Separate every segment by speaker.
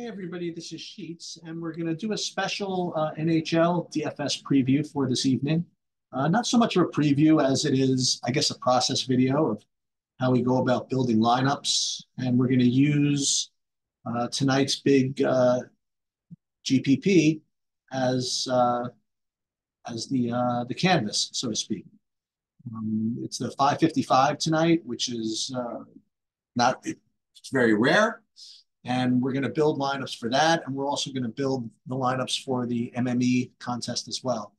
Speaker 1: Hey everybody, this is Sheets, and we're going to do a special uh, NHL DFS preview for this evening. Uh, not so much of a preview as it is, I guess, a process video of how we go about building lineups, and we're going to use uh, tonight's big uh, GPP as uh, as the uh, the canvas, so to speak. Um, it's the 555 tonight, which is not it's very rare and we're going to build lineups for that. And we're also going to build the lineups for the MME contest as well.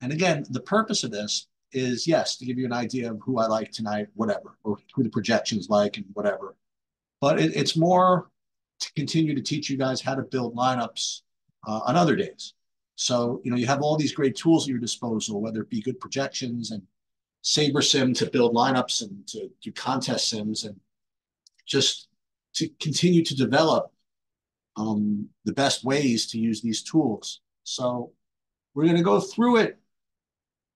Speaker 1: And again, the purpose of this is, yes, to give you an idea of who I like tonight, whatever, or who the projections like and whatever. But it, it's more to continue to teach you guys how to build lineups uh, on other days. So, you know, you have all these great tools at your disposal, whether it be good projections and SaberSim to build lineups and to do contest sims and just to continue to develop um, the best ways to use these tools. So we're going to go through it.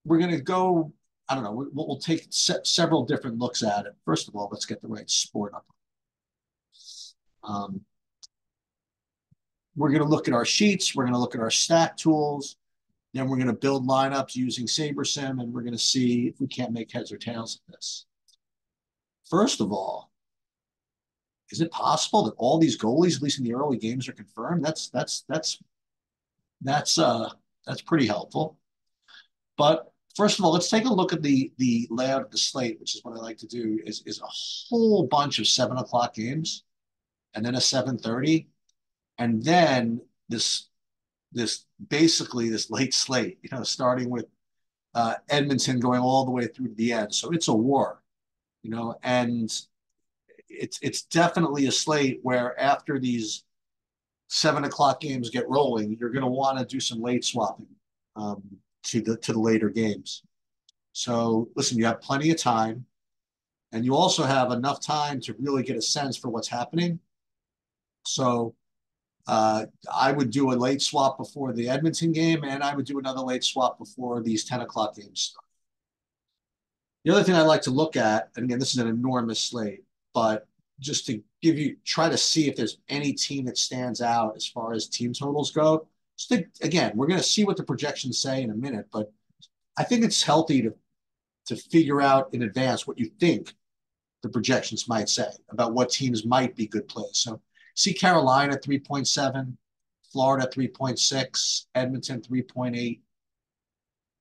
Speaker 1: We're going to go, I don't know, we'll, we'll take se several different looks at it. First of all, let's get the right sport up. Um, we're going to look at our sheets. We're going to look at our stat tools. Then we're going to build lineups using SaberSim, and we're going to see if we can't make heads or tails of this. First of all, is it possible that all these goalies, at least in the early games, are confirmed? That's that's that's that's uh that's pretty helpful. But first of all, let's take a look at the the layout of the slate, which is what I like to do. is is a whole bunch of seven o'clock games, and then a seven thirty, and then this this basically this late slate. You know, starting with uh, Edmonton going all the way through to the end. So it's a war, you know, and it's it's definitely a slate where after these seven o'clock games get rolling, you're going to want to do some late swapping um, to the to the later games. So listen, you have plenty of time, and you also have enough time to really get a sense for what's happening. So uh, I would do a late swap before the Edmonton game, and I would do another late swap before these 10 o'clock games start. The other thing I like to look at, and again, this is an enormous slate, but just to give you try to see if there's any team that stands out as far as team totals go. Just again, we're going to see what the projections say in a minute, but I think it's healthy to to figure out in advance what you think the projections might say about what teams might be good plays. So see Carolina 3.7, Florida 3.6, Edmonton 3.8.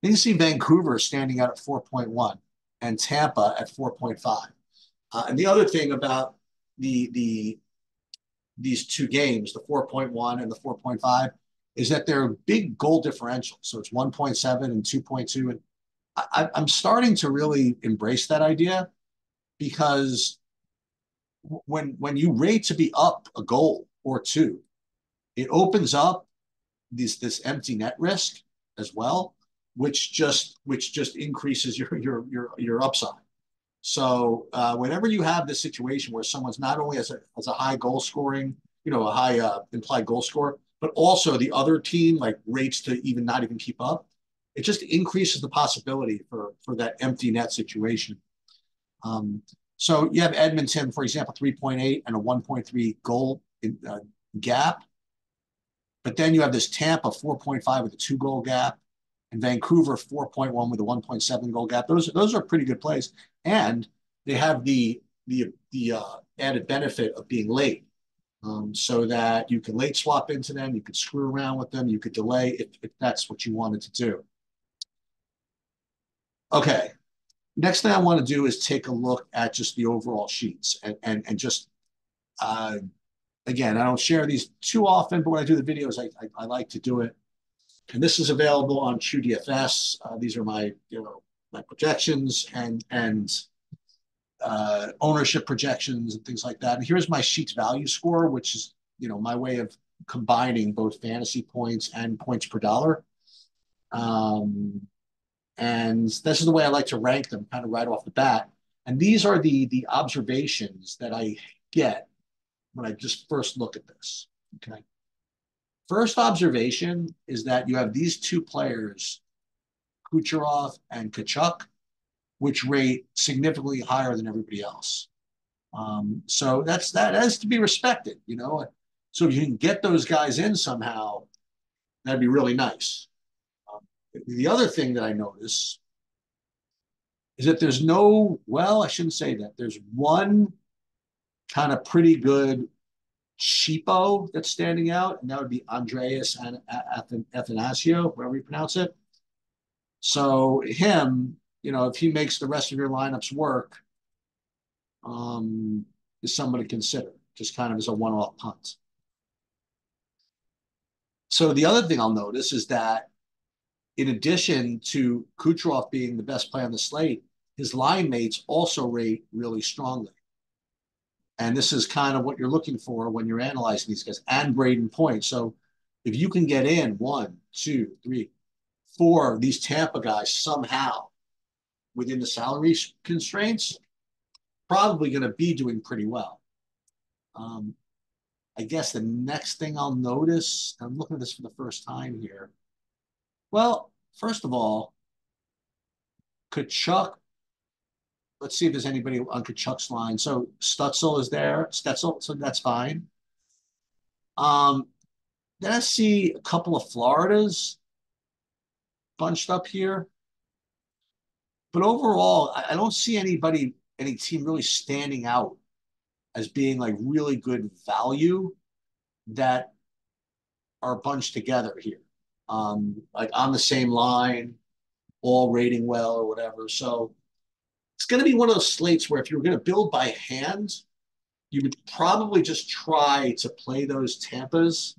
Speaker 1: Then you see Vancouver standing out at 4.1 and Tampa at 4.5. Uh, and the other thing about the the these two games, the 4.1 and the 4.5, is that they're big goal differentials. So it's 1.7 and 2.2. And I, I'm starting to really embrace that idea because when when you rate to be up a goal or two, it opens up this this empty net risk as well, which just which just increases your your your your upside. So uh, whenever you have this situation where someone's not only has a, has a high goal scoring, you know, a high uh, implied goal score, but also the other team like rates to even not even keep up, it just increases the possibility for for that empty net situation. Um, so you have Edmonton, for example, 3.8 and a 1.3 goal in, uh, gap. But then you have this Tampa 4.5 with a two goal gap and Vancouver 4.1 with a 1.7 goal gap. Those those are pretty good plays, and they have the the the uh, added benefit of being late, um, so that you can late swap into them, you could screw around with them, you could delay if, if that's what you wanted to do. Okay, next thing I want to do is take a look at just the overall sheets and and and just. Uh, again, I don't share these too often, but when I do the videos, I, I, I like to do it and this is available on TrueDFS. Uh, these are my, you know, my projections and and uh, ownership projections and things like that. And here's my sheets value score, which is, you know, my way of combining both fantasy points and points per dollar. Um, and this is the way I like to rank them kind of right off the bat. And these are the the observations that I get when I just first look at this. Okay. First observation is that you have these two players, Kucherov and Tkachuk, which rate significantly higher than everybody else. Um, so that's that has to be respected, you know. So if you can get those guys in somehow, that'd be really nice. Um, the other thing that I notice is that there's no, well, I shouldn't say that. There's one kind of pretty good cheapo that's standing out, and that would be Andreas and Athanasiou, whatever you pronounce it. So him, you know, if he makes the rest of your lineups work, um, is someone to consider, just kind of as a one-off punt. So the other thing I'll notice is that in addition to Kucherov being the best player on the slate, his line mates also rate really strongly. And this is kind of what you're looking for when you're analyzing these guys and Brayden Point. So if you can get in one, two, three, four of these Tampa guys somehow within the salary constraints, probably going to be doing pretty well. Um, I guess the next thing I'll notice, I'm looking at this for the first time here. Well, first of all, Tkachuk, let's see if there's anybody on Tkachuk's line. So Stutzle is there, Stetzel, so that's fine. Um, then I see a couple of Floridas bunched up here. But overall, I, I don't see anybody, any team really standing out as being like really good value that are bunched together here. Um, like on the same line, all rating well or whatever. So it's going to be one of those slates where if you're going to build by hand, you would probably just try to play those Tampas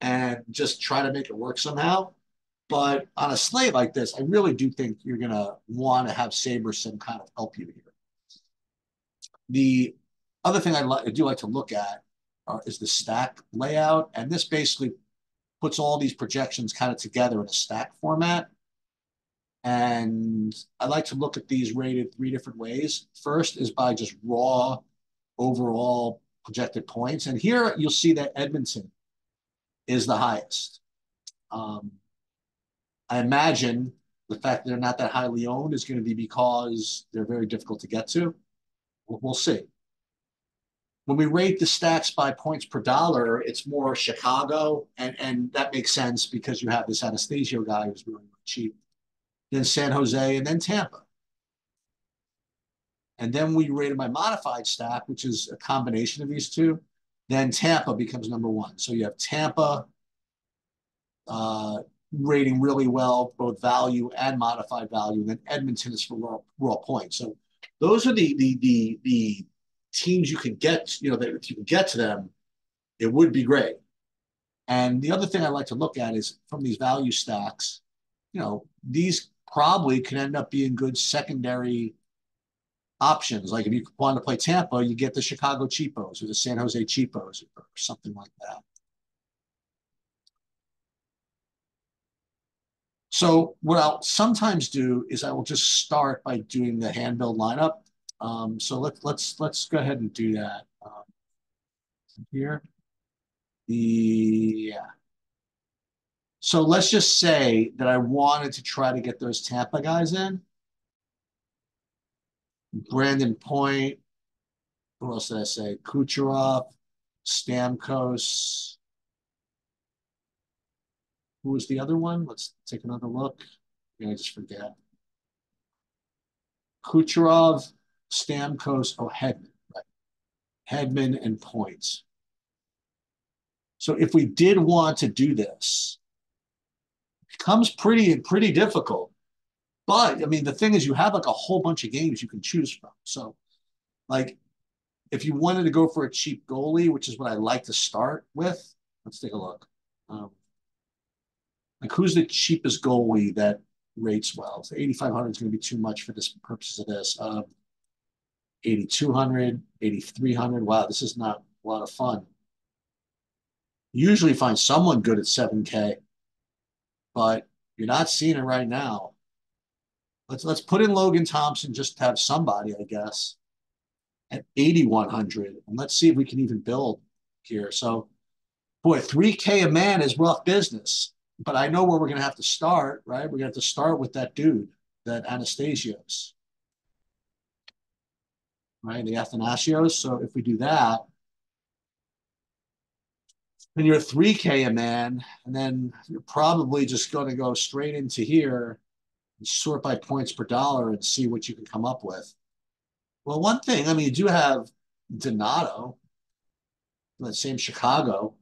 Speaker 1: and just try to make it work somehow. But on a slate like this, I really do think you're going to want to have SaberSim kind of help you here. The other thing I, li- I do like to look at uh, is the stack layout. And this basically puts all these projections kind of together in a stack format. And I like to look at these rated three different ways. First is by just raw overall projected points. And here you'll see that Edmonton is the highest. Um, I imagine the fact that they're not that highly owned is going to be because they're very difficult to get to. We'll, we'll see. When we rate the stacks by points per dollar, it's more Chicago, and, and that makes sense because you have this Anastasio guy who's really cheap. Then San Jose, and then Tampa. And then we rated my modified stack, which is a combination of these two. Then Tampa becomes number one. So you have Tampa, uh, rating really well, both value and modified value. And then Edmonton is for raw, raw points. So those are the the the the teams you can get, you know, that if you can get to them, it would be great. And the other thing I like to look at is from these value stacks, you know, these probably can end up being good secondary options. Like if you want to play Tampa, you get the Chicago cheapos or the San Jose cheapos or something like that. So what I'll sometimes do is I will just start by doing the hand build lineup. Um, so let's let's let's go ahead and do that um, here. The yeah. So let's just say that I wanted to try to get those Tampa guys in. Brandon Point. Who else did I say? Kucherov, Stamkos, who was the other one? Let's take another look. I just forget. Kucherov, Stamkos, oh, Hedman, right? Hedman and points. So if we did want to do this, becomes pretty, pretty difficult. But I mean, the thing is, you have like a whole bunch of games you can choose from. So, like, if you wanted to go for a cheap goalie, which is what I like to start with, let's take a look. Um, like who's the cheapest goalie that rates well? So 8,500 is going to be too much for this purposes of this. Um, 8,200, 8,300. Wow, this is not a lot of fun. usually find someone good at 7K, but you're not seeing it right now. Let's let's put in Logan Thompson just to have somebody, I guess, at 8,100. And let's see if we can even build here. So, boy, 3K a man is rough business but I know where we're going to have to start, right? We're going to have to start with that dude, that Anastasios, right? The Athanasios. So if we do that, then you're 3K a man, and then you're probably just going to go straight into here and sort by points per dollar and see what you can come up with. Well, one thing, I mean, you do have Donato, that same Chicago.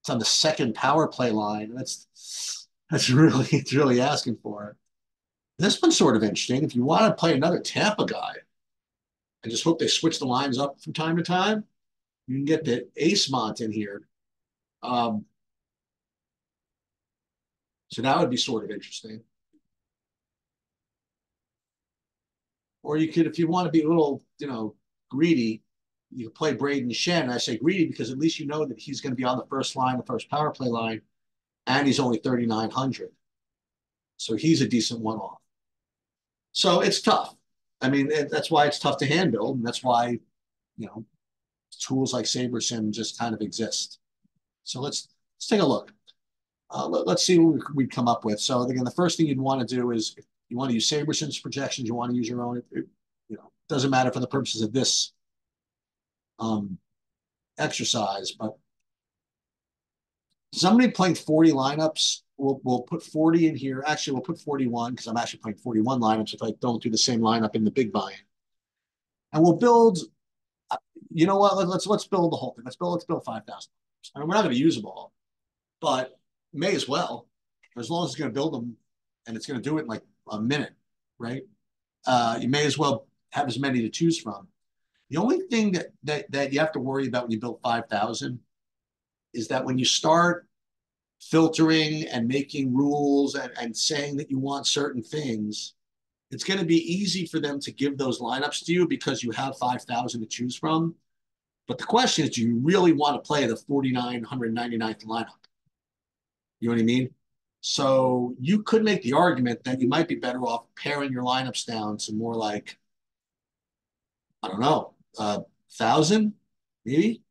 Speaker 1: It's on the second power play line. That's that's really it's really asking for it. This one's sort of interesting. If you want to play another Tampa guy, I just hope they switch the lines up from time to time. You can get the Eyssimont in here. Um, so that would be sort of interesting. Or you could, if you want to be a little, you know, greedy, you could play Brayden Schenn. I say greedy because at least you know that he's going to be on the first line, the first power play line, and he's only 3,900. So he's a decent one off. So it's tough. I mean, that's why it's tough to hand build, and that's why, you know, tools like SaberSim just kind of exist. So let's let's take a look. Uh, let, us see what we'd come up with. So again, the first thing you'd want to do is you want to use SaberSim's projections, you want to use your own. It, it, you know, doesn't matter for the purposes of this um, exercise, but somebody playing 40 lineups, we'll, we'll put 40 in here. Actually, we'll put 41 because I'm actually playing 41 lineups if I don't do the same lineup in the big buy-in. And we'll build, uh, you know what, let's let's build the whole thing. Let's build, let's build 5,000. I mean, we're not going to use them all, but may as well, as long as it's going to build them and it's going to do it in like a minute, right? Uh, you may as well have as many to choose from. The only thing that that that you have to worry about when you build 5,000 is that when you start filtering and making rules and, and saying that you want certain things, it's going to be easy for them to give those lineups to you because you have 5,000 to choose from. But the question is, do you really want to play the 4,999th lineup? You know what I mean? So you could make the argument that you might be better off paring your lineups down to more like, I don't know, a thousand, maybe.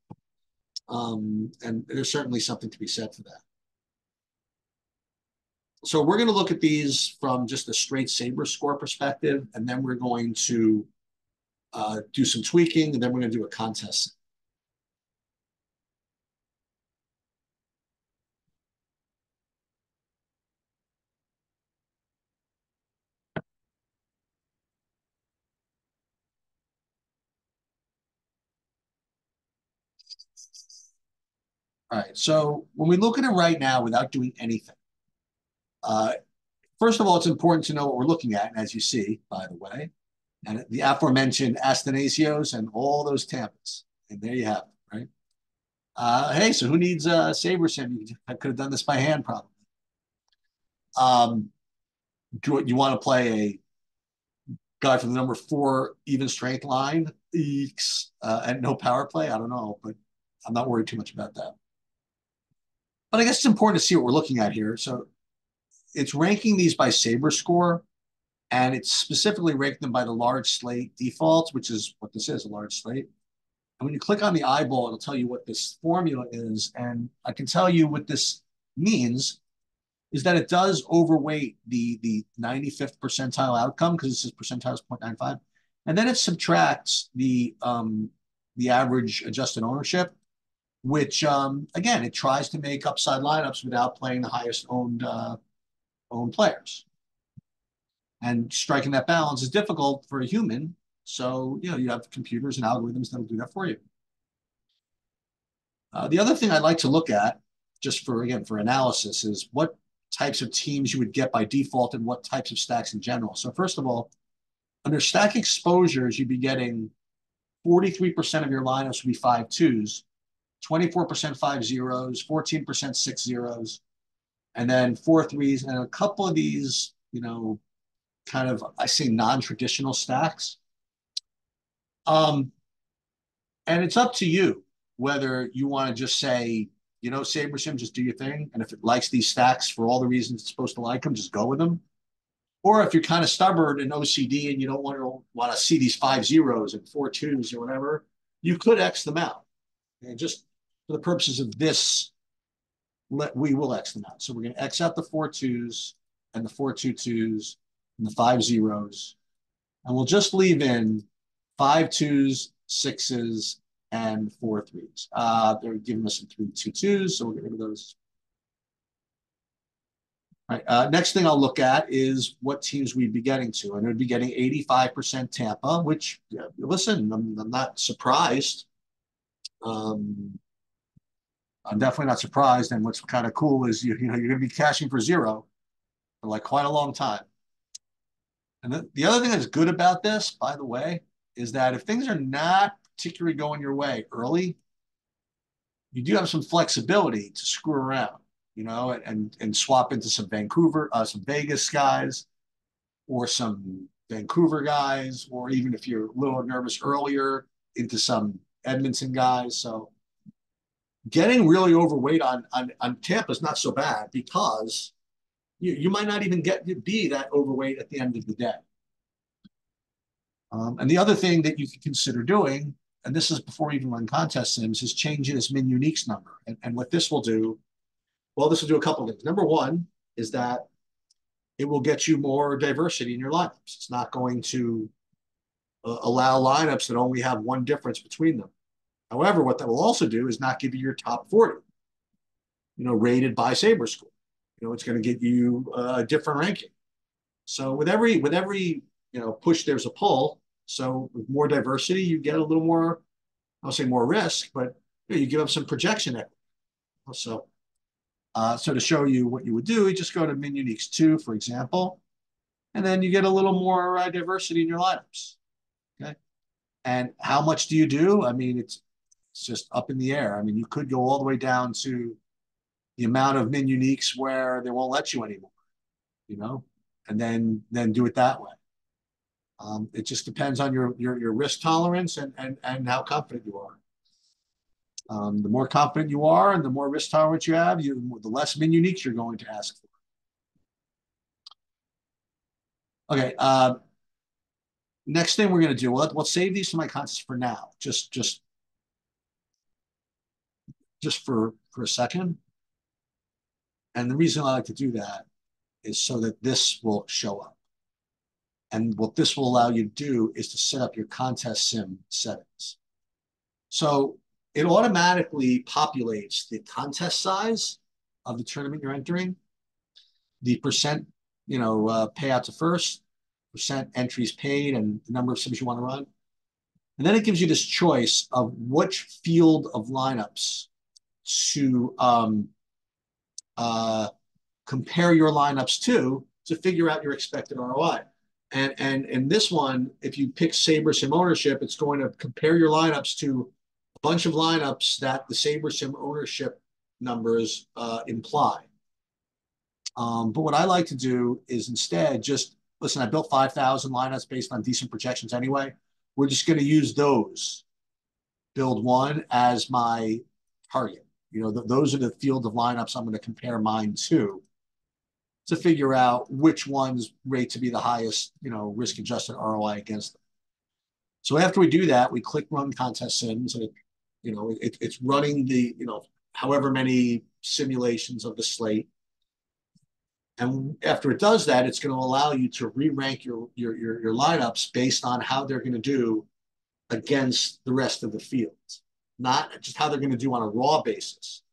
Speaker 1: Um, and there's certainly something to be said for that. So we're going to look at these from just a straight Saber score perspective, and then we're going to uh, do some tweaking, and then we're going to do a contest. All right. So when we look at it right now without doing anything, uh, first of all, it's important to know what we're looking at. And as you see, by the way, and the aforementioned Astanasios and all those Tampas. And there you have it, right? Uh, hey, so who needs a uh, SaberSim? I could have done this by hand probably. Um, do you want to play a guy from the number four even strength line uh, and no power play? I don't know, but I'm not worried too much about that. But I guess it's important to see what we're looking at here. So it's ranking these by Saber score, and it's specifically ranked them by the large slate defaults, which is what this is, a large slate. And when you click on the eyeball, it'll tell you what this formula is. And I can tell you what this means is that it does overweight the, the 95th percentile outcome because this is percentile is 0.95. And then it subtracts the, um, the average adjusted ownership which um, again it tries to make upside lineups without playing the highest owned uh, owned players. And striking that balance is difficult for a human. So you know you have computers and algorithms that'll do that for you. Uh, the other thing I'd like to look at, just for again for analysis, is what types of teams you would get by default and what types of stacks in general. So first of all, under stack exposures, you'd be getting 43% of your lineups would be five twos, 24% five zeros, 14% six zeros, and then four threes, and a couple of these, you know, kind of, I say non-traditional stacks. Um, and it's up to you whether you want to just say, you know, SaberSim, just do your thing. And if it likes these stacks for all the reasons it's supposed to like them, just go with them. Or if you're kind of stubborn and OCD and you don't want to want to see these five zeros and four twos or whatever, you could X them out and just for the purposes of this, let, we will X them out. So we're going to X out the four twos and the four two twos and the five zeros. And we'll just leave in five twos, sixes, and four threes. Uh, they're giving us some three two twos, so we'll get rid of those. All right. Uh, next thing I'll look at is what teams we'd be getting to, and it would be getting 85% Tampa, which yeah, listen, I'm, I'm, not surprised. Um, I'm definitely not surprised. And what's kind of cool is you, you know you're going to be cashing for zero for like quite a long time. And the, the other thing that's good about this, by the way, is that if things are not particularly going your way early, you do have some flexibility to screw around, you know, and and swap into some Vancouver, uh, some Vegas guys, or some Vancouver guys, or even if you're a little nervous earlier, into some Edmonton guys. So getting really overweight on on, on Tampa is not so bad because you, you might not even get to be that overweight at the end of the day. Um, and the other thing that you can consider doing, and this is before even run contest sims, is changing this min uniques number. And, and what this will do, well, this will do a couple things. Number one is that it will get you more diversity in your lineups. It's not going to uh, allow lineups that only have one difference between them. However, what that will also do is not give you your top 40, you know, rated by Saber score. You know, it's going to get you a different ranking. So with every with every you know push, there's a pull. So with more diversity, you get a little more. I'll say more risk, but you, know, you give up some projection equity. So, uh, so to show you what you would do, you just go to Min Uniques two, for example, and then you get a little more uh, diversity in your lineups. Okay, and how much do you do? I mean, it's it's just up in the air. I mean, you could go all the way down to the amount of min uniques where they won't let you anymore, you know, and then then do it that way. Um, it just depends on your your your risk tolerance and and and how confident you are. Um, the more confident you are, and the more risk tolerance you have, you the less min uniques you're going to ask for. Okay. Uh, next thing we're going to do, we'll, we'll save these to my contest for now. Just just just for for a second. And the reason I like to do that is so that this will show up. And what this will allow you to do is to set up your contest sim settings. So it automatically populates the contest size of the tournament you're entering, the percent, you know, uh, payout to first, percent entries paid, and the number of sims you want to run. And then it gives you this choice of which field of lineups to um, uh, compare your lineups to to figure out your expected ROI. And and in this one, if you pick Saber Sim ownership, it's going to compare your lineups to a bunch of lineups that the Saber Sim ownership numbers uh, imply. Um, but what I like to do is instead just listen. I built five thousand lineups based on decent projections anyway. We're just going to use those. Build one as my target. You know, th those are the field of lineups I'm going to compare mine to to figure out which ones rate to be the highest, you know, risk adjusted ROI against them. So after we do that, we click run contest sims and it, you know, it, it's running the, you know, however many simulations of the slate. And after it does that, it's going to allow you to re-rank your, your, your, your lineups based on how they're going to do against the rest of the fields not just how they're going to do on a raw basis,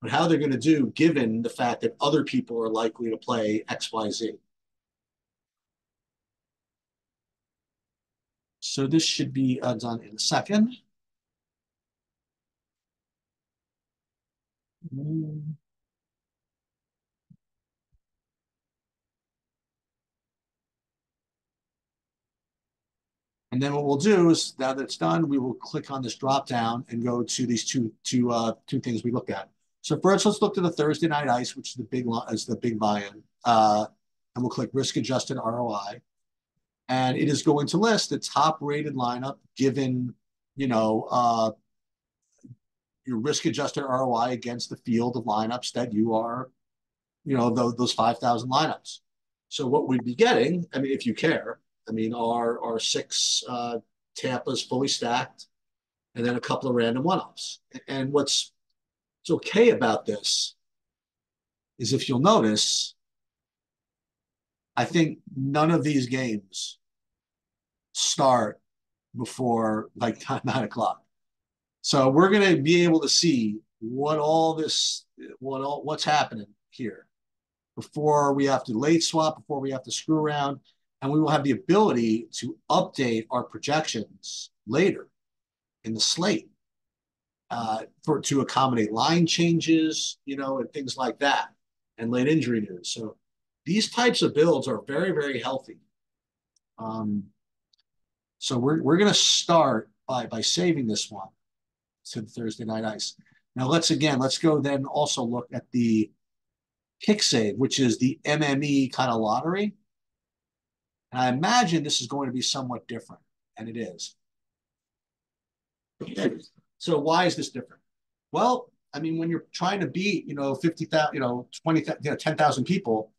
Speaker 1: but how they're going to do given the fact that other people are likely to play XYZ. So this should be uh, done in a second. Mm. And then what we'll do is now that it's done, we will click on this drop down and go to these two two uh, two things we look at. So first, let's look to the Thursday night ice, which is the big is the big buy-in, uh, and we'll click risk adjusted ROI, and it is going to list the top rated lineup given you know uh, your risk adjusted ROI against the field of lineups that you are, you know those, those five thousand lineups. So what we'd be getting, I mean, if you care, I mean, our our six uh, Tampa's fully stacked, and then a couple of random one-offs. And what's what's okay about this is if you'll notice, I think none of these games start before like nine o'clock. So we're going to be able to see what all this, what all, what's happening here before we have to late swap, before we have to screw around, and we will have the ability to update our projections later in the slate uh, for to accommodate line changes, you know, and things like that, and late injury news. So these types of builds are very, very healthy. Um, so we're we're going to start by by saving this one to Thursday night ice. Now let's again let's go then also look at the kick save, which is the MME kind of lottery. And I imagine this is going to be somewhat different, and it is. So why is this different? Well, I mean, when you're trying to beat, you know, 50,000, you know, 20,000, you know, 10,000 people,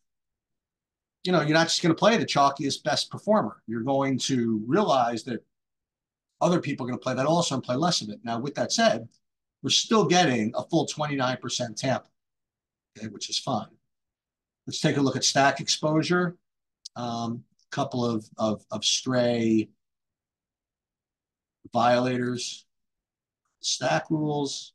Speaker 1: you know, you're not just going to play the chalkiest best performer. You're going to realize that other people are going to play that also and play less of it. Now, with that said, we're still getting a full 29% Tampa, okay, which is fine. Let's take a look at stack exposure. Um, couple of, of, of stray violators, stack rules.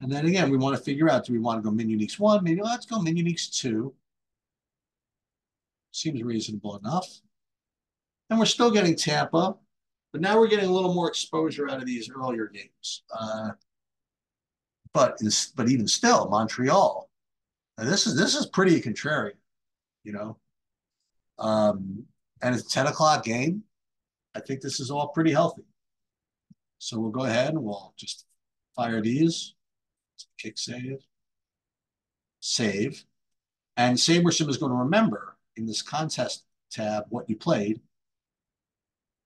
Speaker 1: And then again, we want to figure out, do we want to go min uniques one? Maybe let's go min uniques two. Seems reasonable enough. And we're still getting Tampa, but now we're getting a little more exposure out of these earlier games. Uh, but but even still, Montreal. This is this is pretty contrarian, you know. Um, and it's a 10 o'clock game. I think this is all pretty healthy. So we'll go ahead and we'll just fire these. Kick save. Save. And SaberSim is going to remember in this contest tab what you played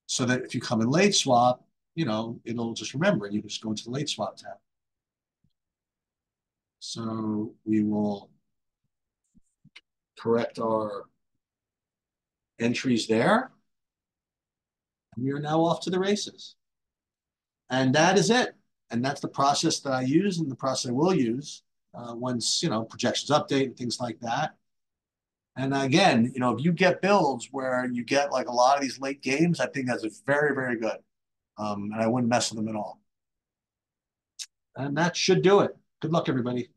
Speaker 1: so that if you come in late swap, you know, it'll just remember and you just go into the late swap tab. So we will correct our entries there. And we are now off to the races. And that is it. And that's the process that I use and the process I will use uh, once, you know, projections update and things like that. And again, you know, if you get builds where you get like a lot of these late games, I think that's very, very good. Um, and I wouldn't mess with them at all. And that should do it. Good luck, everybody.